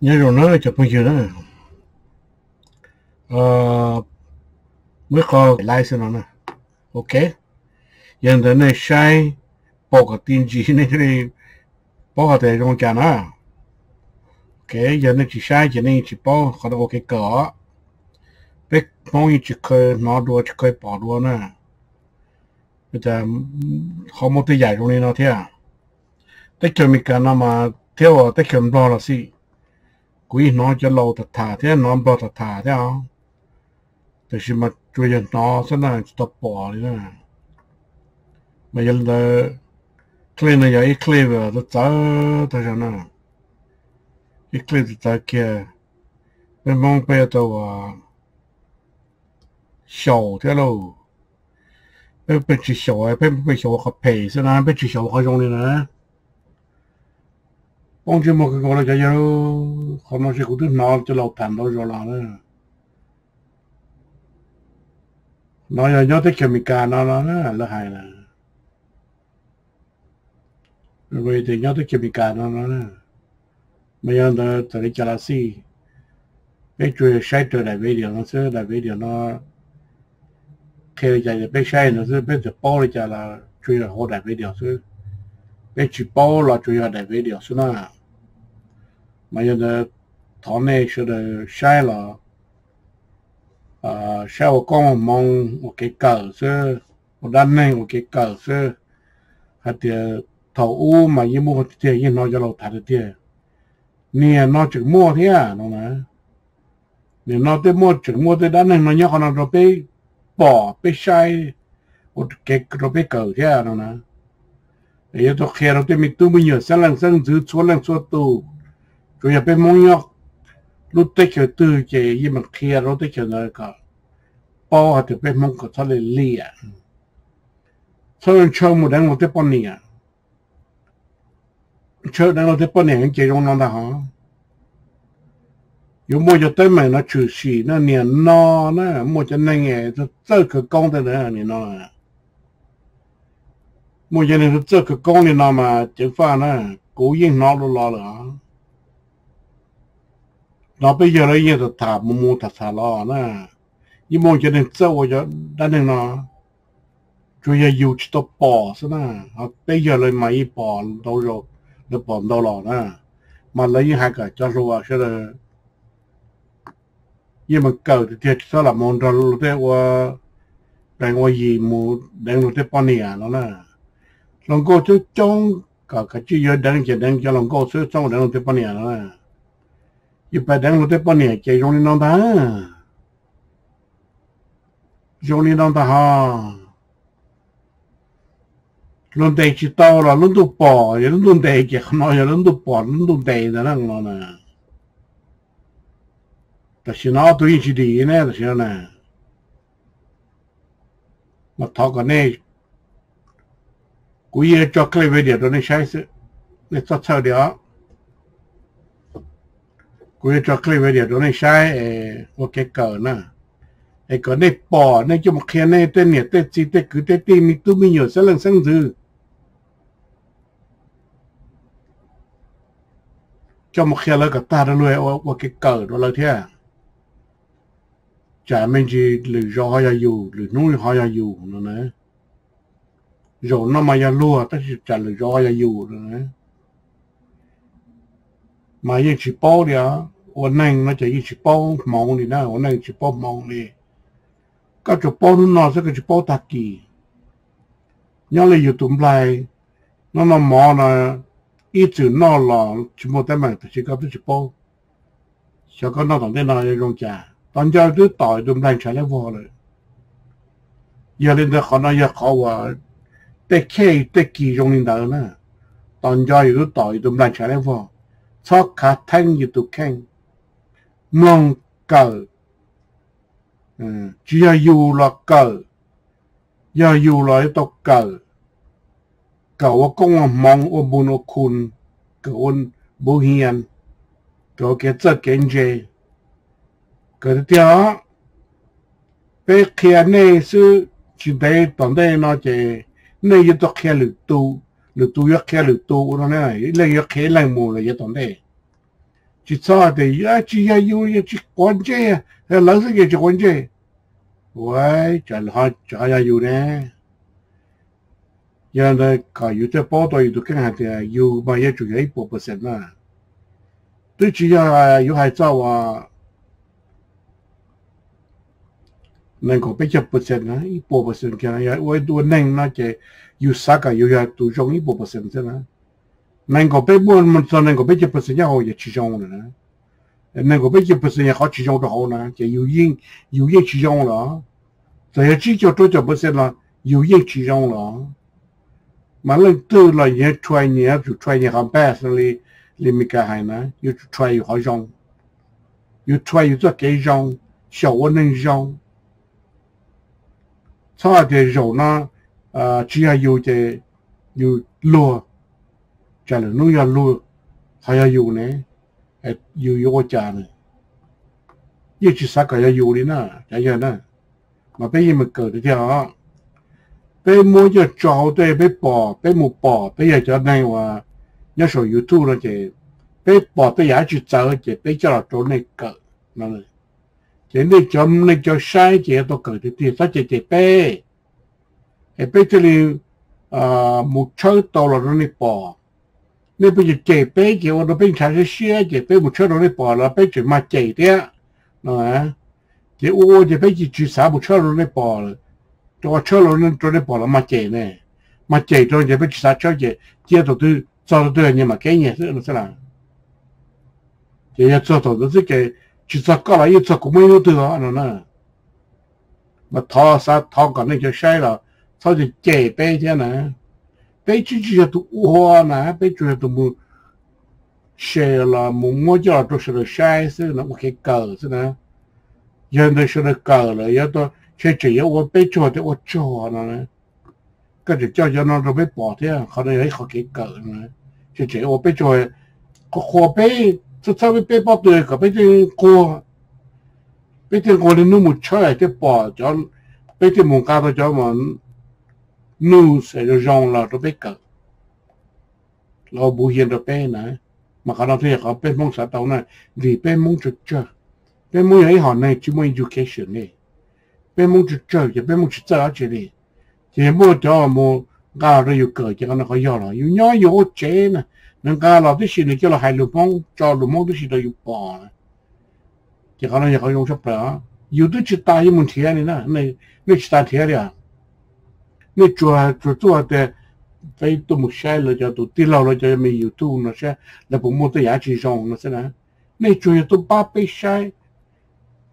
nhớ rồi nó chụp bao nhiêu đó. Ờ mới có lại xem nó nè. Ok. Hiện tại này sai. Bỏ cái tin gì này này bỏ cái trong nhà nó. Ok giờ này chỉ sai chỉ này chỉ bỏ có được ok cỡ. Biết mong chỉ khơi nó đua, chỉ khơi bỏ đua nè. Bây giờ, không một cái giải trong này nó thế à? Tất cả mình cái nó mà, theo tất cả mình lo là gì? กูอีน้อยจะโลตัดถาเท่าน้องบอตัดถาเท่าแต่ชิมาจุยันน้อซะน่ะตบปอเลยนะมายันเดเคลีนยาอีเคลีเวอร์ตัวจ้าตัวฉันน่ะอีเคลีตัวจ้าเกียเป็นมองไปตัวโชว์เท่าเราเป็นเป็นชิโชว์เป็นเป็นโชว์เขาเพย์สะนะเป็นชิโชว์ขาตรงนี้นะ ông chỉ một cái gọi là cái gì họ nói sẽ cũng thứ nào cho lâu thành đó rồi là nữa nó giờ nhớ tới chemical nó nó nó là hay là rồi thì nhớ tới chemical nó nó nè bây giờ nó tới cái là gì bây giờ sai trở lại video nó sẽ lại video nó khi chơi bây sai nó sẽ bây giờ bao lại là chui là hỗ đại video sẽ bây giờ bao là chui là đại video sẽ nó à mà giờ thọ này sẽ là sai là à sai sau con mong một cái cờ sơ một đan này một cái cờ sơ hạt tiền à, thầu u mà như mua tiền như nó cho lâu thật tiền nè nó à, chỉ mua thế à nó nè nè nó tới mua chỉ mua tới đan này nó nhớ con nó rồi bị bỏ bị sai, một cái rồi bị cờ thế à nó nè để cho khi nó tới mình tu bây giờ sáng lần sáng thứ xuống lần xuống tu Yo pe mungyo lute kyo tu ke yima kia rote kyo na ka pao ha te pe mung ko tale lia. So yon chou mu dengo te ponia. Chou dengo te ponia hen ke yong nanda ha. Yo mo yo te me na chu si na nia na na mo te nenge te tau ke kong te na ni na na. Mo yo ne te tau ke kong ni na ma te fa na กูยิ่งนอนรอเหรอ เราไปเยอะเลยเยอะถามมูตัดสาลอนะยี่มงจะหนึ่งเจ้าจะด้านหนึ่งเนาะจุยอยู่ตัวปอซะนะเอาไปเยอะเลยมาอีปอนเราโยกหรือปอนเราหล่อนะมันเลยยี่หากจะรัวใช่เลยยี่มันเกิดเทียสลับมองเราเรียกว่าแดงว่ายีมูแดงรู้เทียปอนี่อ่ะแล้วนะลองก็จะจ้องก็กระชี้เยอะแดงจะแดงจะลองก็ซื้อจ้องแดงรู้เทียปอนี่อ่ะแล้วนะ Y Pedern no te ponía que Johnny não dá. Johnny não dá. Não tem titaura, não do pó, eu não tem que nós, eu não do pó, não do tem, não, não, Gut, Tá sinal tu inchi de, né, tá sinal, né. Mas toca, né, กูยืนจอเคลียร์เดียวตัวนี้ใช้สิในตัวเท่าเดียว cúi cho clip về điều đó này sai ô cái cờ nè cái có này bỏ này cho một khen này tên nhiệt tên chi tên cứ tên tin mình tu mình nhiều sẽ lần sang dư. Cho một khen là cả ta đã nuôi ô cái cờ đó là thế à? Chả mình chỉ lử cho họ dù lử nuôi họ dù nó nè. Rồi nó mà ya lúa tất chỉ chả lử cho họ dù nó nè. Mà yên chỉ bỏ đi à? 我能那就一起包忙的呢，我能去包忙的，个就包弄那这个就包大机，原来有东来，那那忙呢，一直那了，全部在买不是个不是包，小个那当的那一种家，当家都倒都来出来玩了，原来的可能也好啊，得开得几种领导呢，当家有倒都来出来玩，操卡摊也都看。 มองเก่าจียอยู่หลอกเก่ายาอยู่หลอยตกเก่าเก่าว่าก็ว่มองอบุญอคุณเก่าอนบุเฮียนเก่เกจัดเกนเจเกิดเดียวไปเขียนในซื้อจุดใดตอนใดนอเจในยุตเขียนหรือตูหรือตูยักเขียนหรือตูนั่ไรเรื่องยักเขียนแรงมูเลยยตอนได้ Chicha 有一 ya chia yuya chikonche, lase ye chikonche, woi chalha chaya yune, yana kayute poto yute 搞八点五 percent 呢一五 percent 可 percent 呢能够被么么做，能够被就不是也好，也吃香了呢。能够被就不是也好吃香的好呢，就有烟有烟吃香了。这些计就多就不是了，有烟吃香了。完了，走了也穿也就穿也好，白色的里面干啥呢？又穿又好香，又穿又做干香，小我能香。差点肉呢，啊，只要有的有落。Nên cho sai chỉ tôi cởi thì thì sao chỉ chỉ bé thì bé chỉ là à một chơi tàu là nó đi bỏ bây giờ chỉ bé chỉ nó bên trái cái xe chỉ bé một chơi nó bỏ là bé chỉ mà chỉ đấy nó chỉ ô chỉ bây chỉ chỉ sao một chơi nó đi bỏ cho chơi nó nó đi bỏ này cho chỉ bé chỉ sao chơi chỉ chỉ tôi tôi cho tôi nhưng mà cái gì nó sẽ là tôi cái chỉ cho có là yêu cho cũng mấy đứa nó nè mà thọ sa thọ còn này cho sai là sau thì chế bé thế nè bé chỉ chỉ tụ hoa nè bé chỉ tụ mu sai là mu mua cho tụ sự sai sự nó một cái cờ sự nè giờ đây sự cờ là giờ tôi chơi chỉ yo bé cho thì yo cho nó nè cái gì cho cho nó rồi bé bỏ thế họ đây ấy họ cái cờ nè chơi chỉ yo bé cho có hoa bé 这稍微背包对个，背点锅，背点我的 Peichichi ya tu ujoana pechua tu muu shee 要到 muu ngoo jaa tu shi re shai se na 搞呢 ke kau se na ya nde shi re kau re ya tu shee chee ye. nu sẽ cho dòng là tôi biết cả lo bù hiền được bé này mà khả năng thì có bé mong xã tàu này vì bé mong chút chờ bé mong ấy họ này chỉ mong education này bé mong chút chờ và bé mong chút chờ ở trên này thì mua cho mua gà rồi yêu cờ cho nó có do rồi yêu nhói yêu chế nè nên gà là cái gì này cho là hai lục mong cho lục mong cái gì đó yêu bò này thì khả năng là có dùng sắp đó yêu tôi chỉ tay mình thiệt này nè này này chỉ tay thiệt đấy à 那做做做的，非都没晒了，叫都地老了，叫没有土那些，那不没得牙齿上那些呢，那做都把被晒，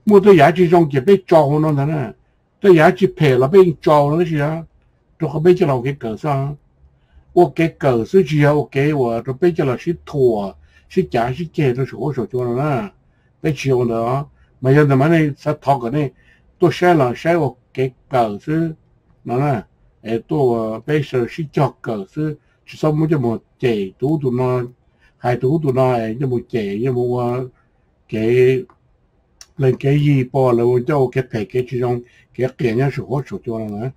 没得牙齿上就被照了呢，这牙齿赔了被照了那些啊，都还被叫老给搞上。我给狗是只要我给我都被叫了是拖是夹是接都是我手做了呢，被求的啊，没有怎么呢？他讨个呢，都晒了晒我给狗是那呢， e to pe sơ shi chọc cờ sư chỉ sau mỗi một trẻ tú tụ nó, hai tú tụ nó ấy cho một trẻ cho một ờ, cái lên cái gì bỏ là một cháu cái phải cái chỉ trong cái kiện nhau sổ sổ cho nó. Nữa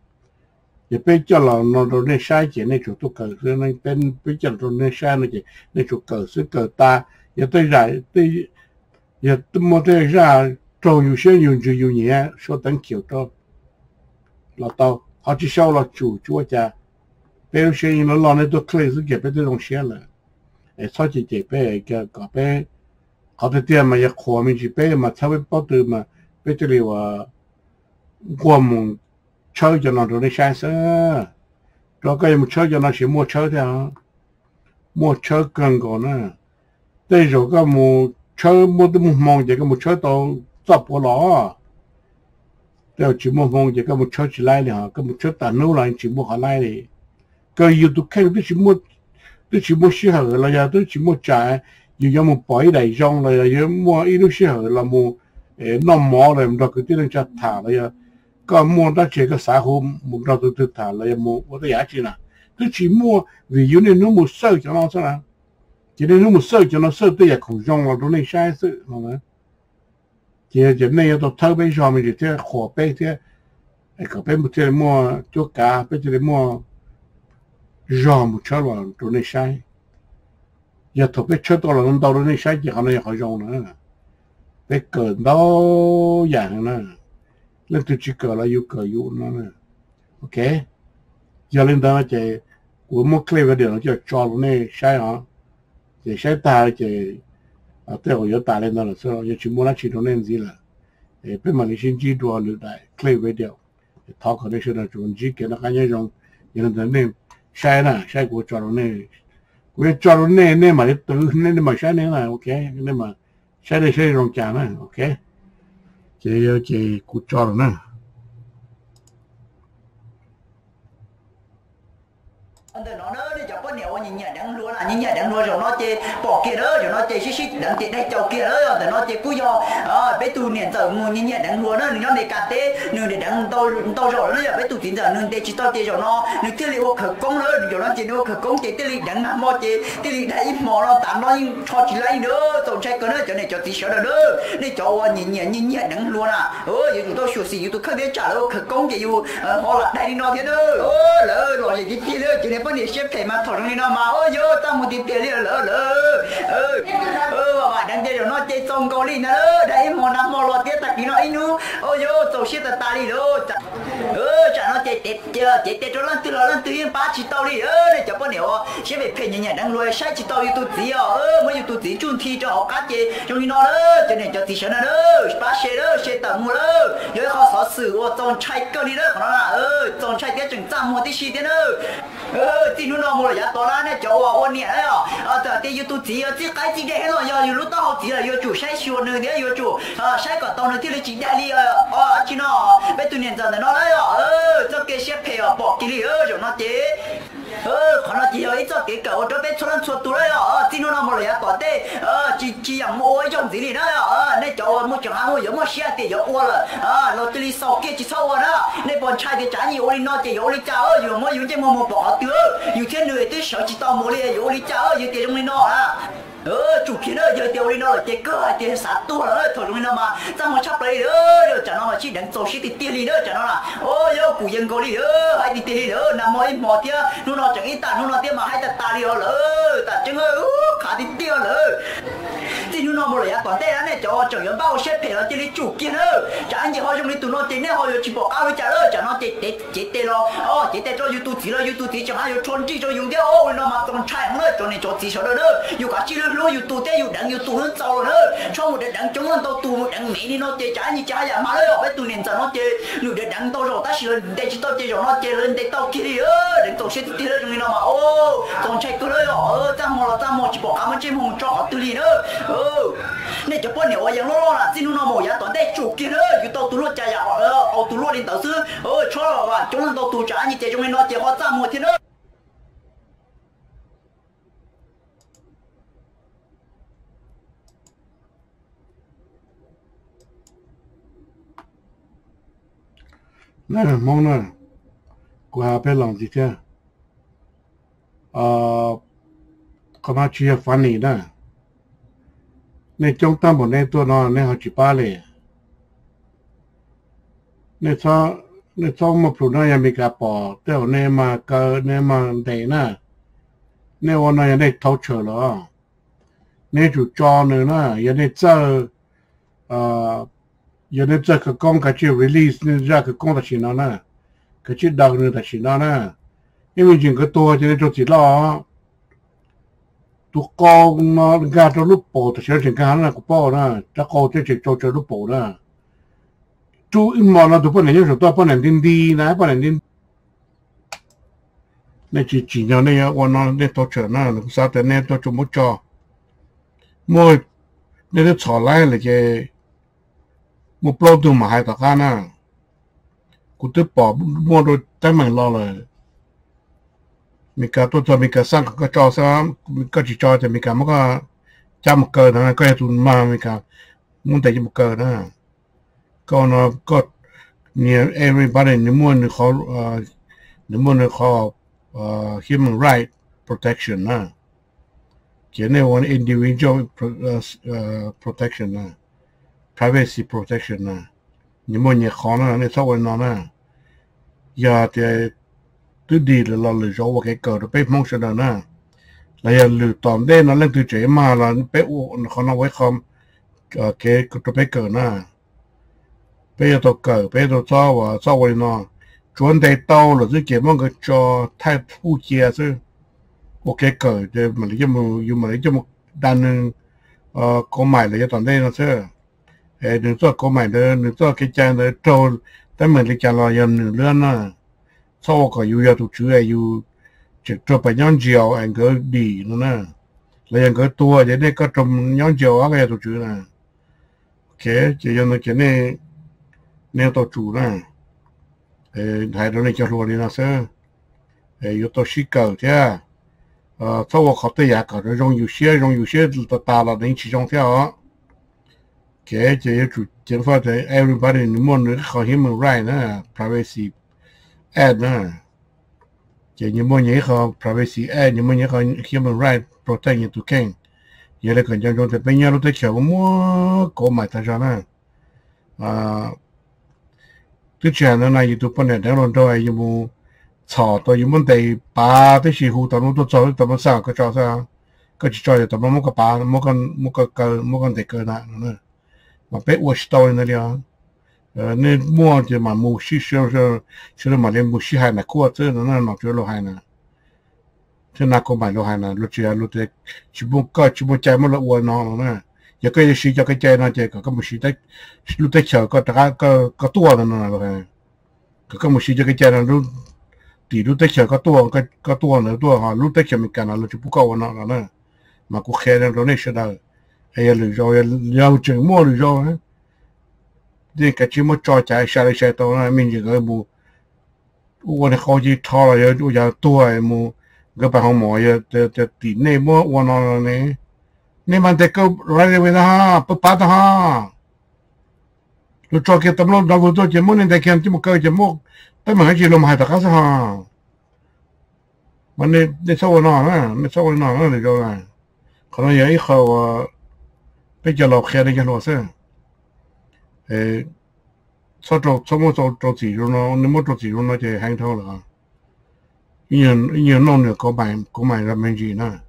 thì bây giờ là nó nó nên sai chỉ nên chủ tu cờ sư nên bây giờ nó nên chỉ nên chủ cờ sư cờ ta. Giờ tôi giải tôi, giờ tôi mua tôi ra trồng nhiều xe nhiều nhiều nhiều nhé, số tấn kiểu cho là tao họ chỉ sau là chủ chúa cha bây giờ xe nó lo nên tôi khơi sự cái bây giờ đồng xe là ấy sao chỉ chỉ bây cái cái bây họ tôi tiền mà giờ khó mình chỉ bây mà sao bây bao từ mà bây giờ là qua mùng chơi cho nó rồi nó sai sơ rồi cái một chỉ muốn chơi chỉ có một chút chỉ lại là có một chút tàn nấu lại chỉ muốn họ lại đi cái yêu tu khen tôi chỉ muốn tôi chỉ muốn xí hở là giờ tôi chỉ muốn trả dù cho một bỏi đầy rong là giờ mua ít xí hở là mua nó mỏ rồi mà cái tiếng cho thả là giờ. Có mua đã chỉ có xã hội một đầu tư thực thả là giờ mua. Có thể giá trị nào tôi chỉ mua vì như nên nó một sơ cho nó sao nào chỉ nên nó một sơ cho nó, sơ tôi giờ không long là nó nên sai sự, mà mà thì chỉ này tôi thâu bên trong mình thì thế khổ bên thế. Có bên một thế mua chỗ cá bên thế mua rau một chỗ là nó nên sai. Giờ tôi biết chỗ to là ông đâu đó nên sai chỉ họ này họ dùng nữa. Bên cờ đâu dạng nữa. Lên tôi chỉ cờ là yêu cờ yêu nó nữa. Ok. Giờ lên đó chỉ của một cái video nó cho cho nó này sai hả? Thì sai ta chỉ ate o yo tale na so yo chimola chidone nzila. E pe mani shinji duo lu dai clay video e talk connection of junji ke na kanya jong yin the name shai na, shai go charo ne. We charo ne ne ma tu, ne ne ma shai ne na okay ne ma shai ne shai rong cha na okay che yo che ku charo na. Under honor nhà nhìn nhà đang luôn rồi nó chơi bỏ kia đó, rồi nó chơi xí xí, đang chê đây chầu kia đó, rồi nó chơi cú do. À bé tu niệm giờ ngồi nhìn nhà đang luôn đó nó để cà tê, nương để đang to to rồi nó giờ bé tu tiền giờ nương để chỉ to chơi rồi nó. Nương tiêu liệu khởi công nữa rồi nó chơi nó khởi công chơi tiêu liệu đang nằm mò chơi tiêu liệu đã im mò nó, tạm nó nhưng cho chỉ lấy nữa tổng trái cái nữa cho này cho tí sợ nữa này cho ờ, nhìn nhà nhìn nhà đang luôn à ơ, giờ chúng tôi sửa xí tôi không biết trả lời khởi công chơi ờ, họ là đây đi nó thế nữa ơ lỡ rồi gì kia nữa chỉ để vấn đề xếp thẻ mà thổi nó mà ơ vô ta một tí tiền liền lỡ lỡ ừ ừ mà bạn đang nó chơi xong câu đi nữa. Đấy mò năm mò lọt tiết ta kỹ nó inu ôi yo tổ shit ta ta đi đâu ơ, chả nó chơi tết chưa? Chơi tết rồi lần thứ lần thứ yên ba chỉ tao đi. Ơ, để cho bọn nhiều sẽ về phê nhà nhà đang lùi, sai chỉ tao đi tụt gì à. Ừ mới yêu tụt gì chun thi cho họ cá chơi trong đi nó đó, cho nên cho tí sợ nó đó. Ba xe đó xe tầm mua đó. Nhớ họ sợ sự ô trong chạy câu đi đó. Nó là, ơ trong chạy tiết chừng trăm mua tí xí tiết đó. Ơ, tí nó nó mua là giá to lá nè cho ô ôn nhẹ đấy à. À tí youtube chỉ ở chỉ cái gì để hết rồi, giờ lúc đó chỉ là yêu chủ sai xua nữa đấy yêu chủ à sai cả tao nữa thì là chỉ đại đi à chỉ nó bây tụi 年 giờ nó đấy à ừ cho cái xe phe bỏ cái đi ừ rồi nó chế. Ờ còn nó chỉ ở ít cho cái cậu, cho bé cho ờ, nó chuột tuổi ờ tin nó một lời tỏ tê. Ờ chỉ chỉ làm mua trong gì đi đó ờ nên cho mua chẳng hàng mua giống mua xe thì giống mua là ờ nó chỉ sau kia chỉ sau đó. Nên bọn trai thì trả nhiều đi nó chỉ yếu đi chào ờ dùng mua dùng cái mua một bỏ tứ dùng thế nữa tới sợ chỉ tao mua đi yếu đi chào ờ dùng tiền trong đi nó à ờ chủ kiến ơi giờ tiêu đi nó là cái cơ à, tiền sát tu rồi thôi chúng nó mà. Ra một chắp lấy đó, rồi chả nó mà chỉ đánh tổ chỉ thì tiền đi nữa chả nó là ô giờ cụ dân có đi đó, hay đi tiền đi nữa nằm mỏi mò tia. Nó nó chẳng ít ta nó nó tia mà hay ta ta đi rồi ta chứng ơi khá đi tiêu rồi thì nó nó một là toàn thế này, cho cho yon bao xếp phải là chỉ đi chủ kiến hơn chả anh chị họ trong đi tụi nó tiền này họ chỉ bỏ áo chả lơ chả nó tiền tiền tiền tiền lo. Ô tiền tiền cho youtube chỉ lo, youtube chỉ chẳng ai hay chọn chỉ cho dùng đeo ờ, ô nó mà còn chạy nữa cho nên cho chỉ sợ nữa yêu cả chỉ lo lo youtube thế yêu đăng youtube hơn sau nữa cho một đợt đăng chống lên tao tụ một đăng mỹ đi nó chơi chả như chả ya à. mà nó phải tụi niệm giờ nó chơi nửa đợt đăng tao rồi ta chỉ lên đây chỉ tao chơi rồi nó chơi lên đây tao kia đi. Ơ để tao sẽ tiền lên trong nó mà. Ô còn chạy cứ đấy ờ ta mò là ta mò, chỉ bỏ áo mà chơi mong cho tụi đi nữa nè nên cho bọn nhiều yang lo lo là xin nó mò giá toàn đây chủ kiến ơi cứ tao tu nó chạy ya ờ ao tu nó đến tao xưa ờ cho là và chống lần tao tu trả như chơi trong nó chơi họ ra một thiên ơi nè mong nè của hà bên lòng gì kia? Ờ có mà chia phản nỉ nè ในจงตั้งบนในตัวนอนในหอจิป้าเลยในซ้อในซ้อมาพลุนายังมีกาปอเต้าในมาเกอในมาเดน่าในวันนั้นยังได้ทอเชอร์หรอในจุดจอเนี่ยนะยังได้เจอเอ่อยังได้เจอกระกองกระชิ release นี่จากกระกองตัดชินแล้วนะกระชิดาวนี่ตัดชินแล้วนะยังมีจริงก็ตัวจะได้จดสิล้อ tu con nó chỉ cho thì mình cả một cái cha một cờ nữa có tụi mà cho cả muốn thấy một cờ nữa còn nó có này everybody nếu muốn được khó đi này được này đi right chỉ chỉ nhau này ờ, ở nó này tổ chức nó na sao thế ni tổ chức so cho. Mỗi na nó trở lại là cái một le jo mà hai ko de nè mong sha bỏ, mua rồi tay tóm lo rồi lên từ chế mà là bé u nó không nó với không cái cái bé cờ na bé giờ tôi cờ bé tôi cho và cho vậy nó chuẩn đề tàu là cái cái mong cái cho thay phụ chia chứ ok cờ thì mà lấy cho một dùng mà lấy cho một đàn ờ tư đi là lo lừa dối cái cờ nó bé mong sợ đó là giờ lừa tòm đen nó lên từ chế mà là bé u nó không nói với không? Ờ, cái cái bé cờ nè. Bé giờ tôi cờ bé tôi cho và sao vậy nó. Chuẩn đề tao là giữ chế mong cái cho thay phu chia chứ. Ok cờ để mà lấy cho một dùng mà lấy cho một đàn ờ, có mày là cho tòm đen nó chứ. Đừng cho có mày nữa, đừng cho cái trang nữa, trâu. Tới mình lấy trả lời dùm nửa lên nè sau có yêu yêu tụ chữ ấy yêu chỉ cho bà nhon chiều anh cứ đi nó nè. Lấy anh cứ tua vậy đấy có trong nhon chiều á, cái tụ chữ nè. Cái chỉ cho nó cái này nên tụ chủ nè. Thầy đó này cho luôn đi nó sẽ yêu tụ sĩ cầu thế à. Ờ, sau có tới nhà cầu rồi dùng nhiều xe dùng nhiều xe ta ta là đến chỉ trong theo à. á cái chỉ chủ chỉ phải thấy everybody, nếu muốn nữa khỏi hiểm mình right nè, privacy ad nữa chỉ những môn nhớ họ privacy ad những môn nhớ họ human right protect như tụ keng giờ là cần trong thì bây giờ lúc tới chiều mua có mày ta cho à tức chuyện nó này youtube bên này đang làm đâu ai mua chào tôi như muốn để ba tới sĩ hữu tao nó tôi cho tao muốn sao cái cho sao cái chỉ cho tao muốn mua cái ba mua cái mua cái cái mua cái để cái nào nữa mà bé uất tao nữa đi Ờ, nên mua thì mà mua xí xíu xíu xíu mà lên mua xí hai là cua chứ, nó nó chưa lo hai nè. Thế nào có bài lo hai nè lúc chia lúc thế chỉ muốn có, chỉ muốn chơi mua là uất nó nè. Giờ cái xí cho cái chơi nó chỉ có cái mua xí đấy lúc thế chờ có cái có có tua nó nè lo hai. Cái cái mua xí cho cái trái nó lúc thì lúc thế chờ có tua, có có tua nữa, tua ha lúc thế chờ mình cả là lúc chỉ bút câu nó nè. Mà cũng khe nó nó sẽ đâu hay là rồi lâu chừng mua được rồi 这个节目抓起来下来下到那面前个木，我的好几套了要我要多哎木，个白红毛要这这地内么我那了呢，你们这个来这边的哈不怕的哈，就抓给他们那我做节目呢，再看这么个节目，他们还是弄还大家是哈，มันในในโซ่นอนนะในโซ่นอนนะเลยก็ไงเขาเนี่ยเขาไปจะหลอกแค่ในจังหวัดเส้น eh, 做做做么做做自由咯，你么做自由那就很头了啊！一人一人弄了搞买搞买人民币呢，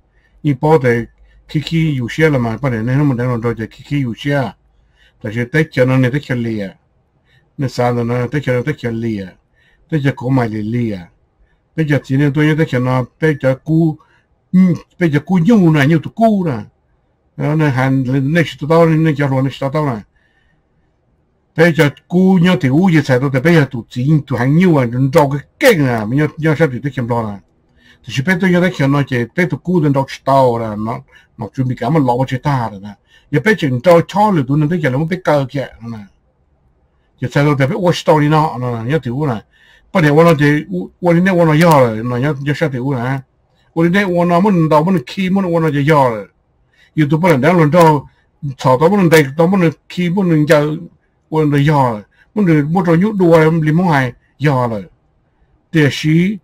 你包的 Kiki 有些了嘛，不然那么多人都在 Kiki 有些，但是在家呢，在家里呀，那啥的呢，在家在家里呀，在家搞买的里呀，在家今年多年在家呢，在家顾嗯，在家顾牛呢，牛都顾呢，然后呢还那许多刀呢，那家伙那许多刀呢。Bây giờ cú nhau thì u giờ sai đâu thì bây giờ tụt chính tụt hàng nhiều à đừng cho cái kinh à mình nhau nhau sao thì tôi kiếm đó là. Thì chỉ bây giờ nhớ cái nói chỉ bây tụt cú đừng đâu chỉ tao là nó nó chuẩn bị cả một lọ cho ta rồi nè. Giờ bây chừng cho cho được tụi nó bây giờ nó bị cơ kìa nè. Giờ sai đâu thì biết watch tao đi nó nó nhớ thì u này bây giờ nó thì u đi nè u nó giờ rồi, nó nhớ nhớ sao thì u này u đi nè u nó muốn đâu muốn khi muốn u nó giờ giờ rồi. YouTube tụ bọn đang luôn đó chào tao muốn đây tao muốn khi muốn giờ quân là giờ muốn được bọn tôi nhút đùa em liêm mong hay giờ rồi để sĩ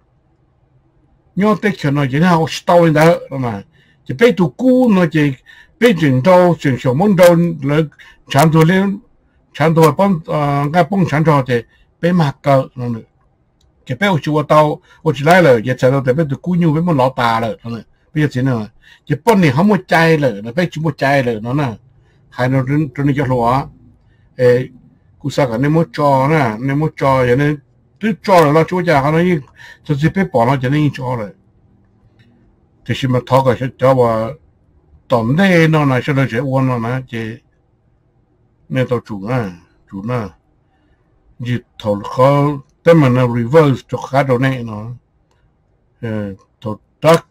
nhớ tết cho à. nó chỉ nào tao lên đó mà chỉ bây tụ cũ nó chỉ biết chuyện đâu chuyện 小梦 đâu là chẳng thôi lên chẳng thôi bông ờ cái bọn chẳng thôi thì bây mà cờ, nó nữa chỉ bây chú tao tôi chỉ lại rồi giờ chờ đâu để biết tụ cũ như với một lọ tà rồi, nó nữa bây giờ thế nào chỉ bông này không một chai rồi nó bây chỉ một chai rồi nó nè hai nó trên trên cái lúa 에 구사가 네모 쪼나 네모 쪼 얘는 또 쪼라 쪼자 하는 이 저집에 보나 저는 이 쪼라 대신에 타가 저와 덤네 너나 저는 제 원어나 제 내도 주나 주나 이제 돌고 때문에 리버스 또 가도네 너에 또 딱,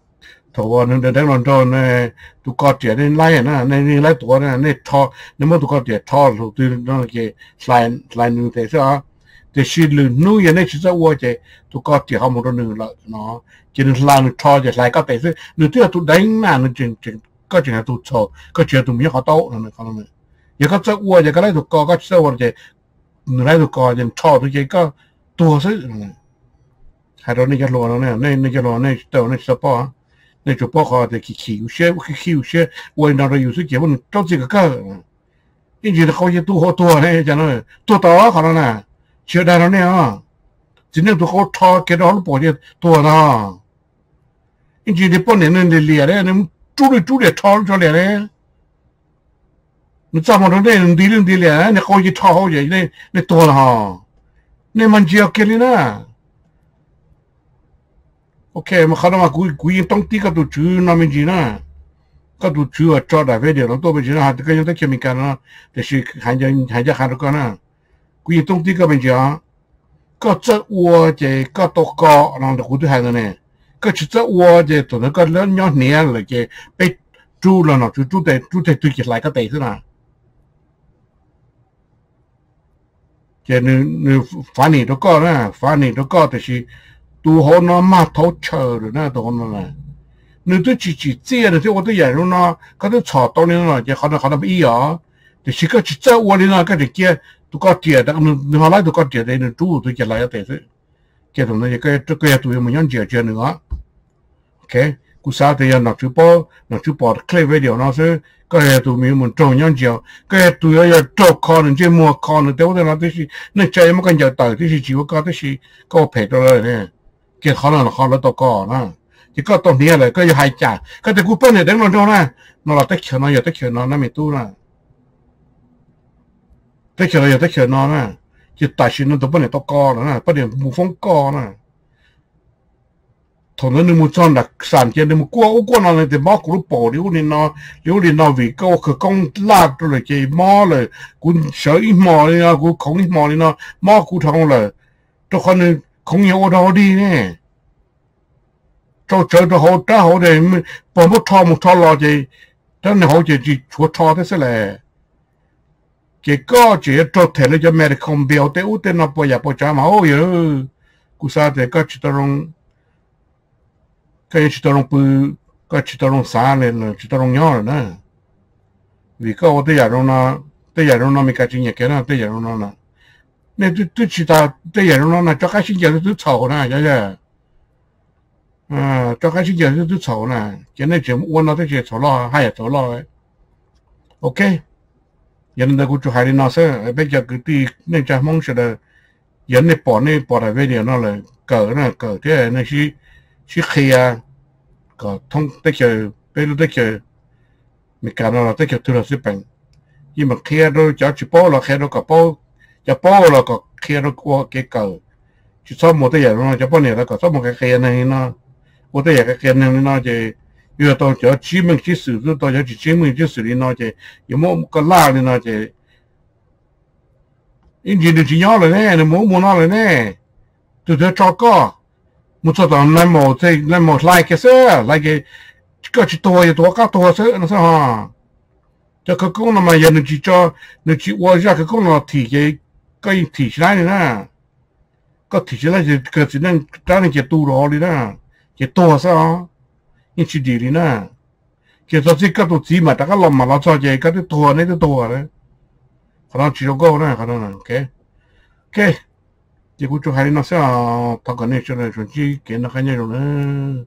thầu nó để đánh lon cho này tụ có trẻ nên lấy nè, nên lấy tuổi nè, nên thọ nếu mà tụ có trẻ thọ rồi tụ nó cái slide slide như thế sao thì xin lừa nuôi nên chỉ cho vô chứ tụ có tiền họ một đôi nửa lợi nó. Chỉ nên slide thọ chỉ slide có tiền chứ. Nửa thứ tụ đánh nè nó chừng chừng, có chừng là tụ thọ có chuyện tụ miếng họ tốt nó không này giờ có cho vô giờ cái lấy tụ có có cho uo chứ nửa lấy tụ có chừng thọ tụ chỉ có tua chứ. Hai đứa này cái lúa nó này này này cái này tàu này sao bỏ 那就包括的去去有些去有些我那个有时节目找这个个，你觉得好些多好多呢？讲了多大可能呢？现在了呢啊，今天都好炒，给到好保洁多呢。 你今天半年能练嘞，你煮的煮的炒炒练嘞。你怎么能练地练地练？你好去炒好去，你你多了哈，你们就要给你呢。 Ok, mà khá là quý quý tông tí cái tổ chữ nó mình gì nè cái tổ chữ ở cho đại về điều đó tôi bây giờ hạt cái những cái mình cái nó để sự hành gia hành gia được cái nè quý tông tí cái mình gì à cái chất uo thì cái tổ có nó được cúi hàng này cái chất uo thì tổ nó cái lớn nhỏ nhẹ là cái bị chú là nó chú chú để chú để tụi lại cái đấy thế nào. Cái nữ nữ phản này đó có nè phản này đó có thì tu họ nó mà thấu chờ rồi nè tu nó này nếu tôi chỉ chỉ chia được thì tôi tôi luôn nó cái tôi chọn tao nên nó chỉ họ nó họ nó bị à thì chỉ có chỉ cho tôi cái gì kia tôi có tiền đó nếu họ lại tôi có tiền đấy nên chú tôi chỉ lấy thế. Thôi cái này, cái cái tôi mình nhận tiền tiền nữa. Ok, cú sao thì nó chú bỏ nó chú bỏ clip video nó sẽ cái tụi mình muốn trồng nhau chiều cái tụi ấy trồng con nên chỉ mua con nên tôi nói thế nên chơi mà cái giờ tới thế chỉ có cái gì có phải rồi nè เกี่ยงเขาหน่อยเขาแล้วตัวก่อนะจีก็ตรงนี้เลยก็อยู่หายจ่าก็แต่กูเปิ้ลเนี่ยเด็กนอนนะนอนเราตะเขียนนอนอย่าตะเขียนนอนนะไม่ตู้นะตะเขียนเราอย่าตะเขียนนอนนะจีตายชิ้นนั่นตัวเปิ้ลเนี่ยตัวก่อนะเปิ้ลเนี่ยมูฟงก่อนะถนนนี่มูจอนดักสามเจนนี่มูกลัวกลัวนอนเลยแต่มอกรุปโปริวนี่นอนริวนี่นอนวีก็คือกองลาดเลยเจมอเลยกูเฉยมอเลยนะกูของมอเลยนะมอกูท้องเลยตัวคนนึง không hiểu đâu đi nè. Cho chơi cho họ trả họ để bỏ một thò một thò lo gì. Đó là họ chỉ chỉ chúa thò thế sẽ là chỉ có chỉ cho thể là cho mẹ không biểu tế ưu tiên nó bỏ nhà bỏ trả mà ôi ơi cú sa thì có chỉ tao rong cái chỉ tao rong bự, có chỉ tao rong xa lên là chỉ tao nhỏ rồi nè vì có ở đây giờ nó đây giờ nó mình cái chuyện nhẹ cái nó đây giờ nó nè. 那都都知道这人了呢，这还新疆都吵呢，晓得？嗯，这还新疆都吵呢，现在节目我那这些吵了，还也吵了，OK。人哋个做系你那些，比较嗰啲那只梦式的，人哋播呢播嚟 video 那嚟搞呢搞啲那些去黑啊，搞通得嘅，比如得嘅，咪搞到啦，得嘅脱咗水病，因为黑都就直播咯，黑都个播。 จะป้อเราก็เคลียร์กว่าเกี่ยวจะซ่อมหมดตัวอย่างเนาะจะป้อเนี่ยแล้วก็ซ่อมหมดแค่เคลียร์ในนี้เนาะหมดตัวอย่างแค่เคลียร์ในนี้เนาะจะอยู่ตอนจะชี้มึงชี้สื่อตัวตอนจะชี้มึงชี้สื่อนี่เนาะจะอย่ามองก็ล่าเลยเนาะจะอินจีดูจีย้อนเลยแน่เนี่ยมูมูนอนเลยแน่ตัวเธอจอก็มุดสตอนนั่นหมดใช่นั่นหมดไล่แค่เสื้อไล่แค่ก็จิตัวอยู่ตัวก็ตัวเสื้อนั่นสิฮะจะก็คงนั่นมาอย่างนึงจีจอนึงจีว่าจะก็คงนั่นที่ cái thì lại nè có thì lại thì cái chỉ nên ra nên cái tu rồi đi nè cái tu sao nhưng chỉ đi đi nè cái đó chỉ cái tu chỉ mà ta cái lòng mà nó cho cái cái tu này cái tu đấy khả năng chỉ có câu nè khả năng ok ok thì cũng cho hai nó sẽ thằng cái này cho này chuẩn chỉ cái nó cái này rồi nè